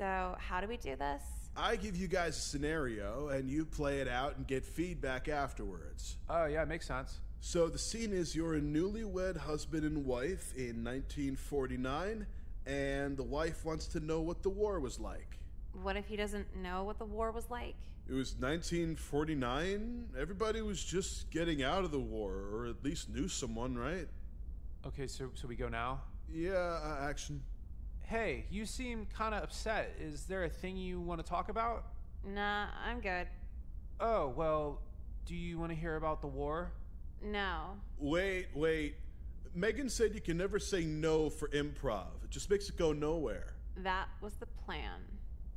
So, how do we do this? I give you guys a scenario, and you play it out and get feedback afterwards. Oh, yeah, it makes sense. So the scene is you're a newlywed husband and wife in 1949, and the wife wants to know what the war was like. What if he doesn't know what the war was like? It was 1949. Everybody was just getting out of the war, or at least knew someone, right? Okay, so so we go now. Yeah, uh, action. Hey, you seem kind of upset. Is there a thing you want to talk about? Nah, I'm good. Oh, well, do you want to hear about the war? No. Wait, wait. Megan said you can never say no for improv. It just makes it go nowhere. That was the plan.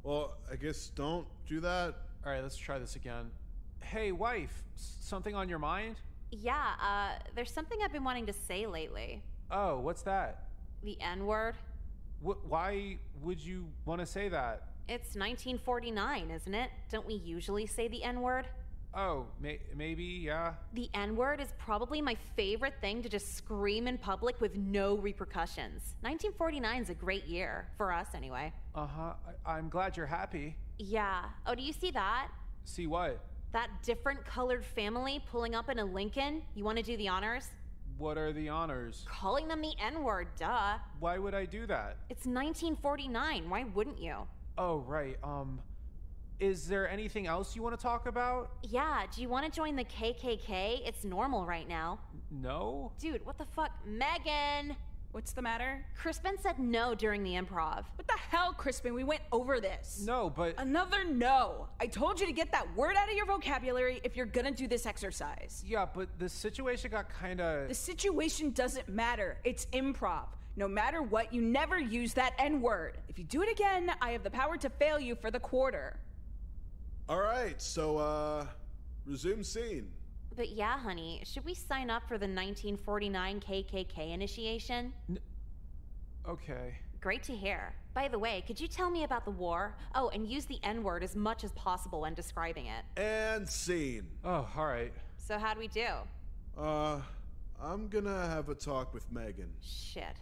Well, I guess don't do that. All right, let's try this again. Hey, wife, something on your mind? Yeah, uh, there's something I've been wanting to say lately. Oh, what's that? The N word. Wh- why would you want to say that? It's 1949, isn't it? Don't we usually say the N word? Oh, may- maybe, yeah. The N word is probably my favorite thing to just scream in public with no repercussions. 1949 is a great year, for us anyway. Uh huh. I- I'm glad you're happy. Yeah. Oh, do you see that? See what? That different colored family pulling up in a Lincoln? You want to do the honors? What are the honors? Calling them the N word, duh. Why would I do that? It's 1949. Why wouldn't you? Oh, right. Um, is there anything else you want to talk about? Yeah, do you want to join the KKK? It's normal right now. No? Dude, what the fuck? Megan! What's the matter? Crispin said no during the improv. What the hell, Crispin? We went over this. No, but. Another no. I told you to get that word out of your vocabulary if you're gonna do this exercise. yeah, but the situation got kind of. The situation doesn't matter. It's improv. No matter what, you never use that N word. If you do it again, I have the power to fail you for the quarter. All right, so uh, resume scene. But yeah, honey, should we sign up for the 1949 KKK initiation? N Okay. Great to hear. By the way, could you tell me about the war? Oh, and use the N word as much as possible when describing it. And scene. Oh, alright. So, how'd we do? Uh, I'm gonna have a talk with Megan. Shit.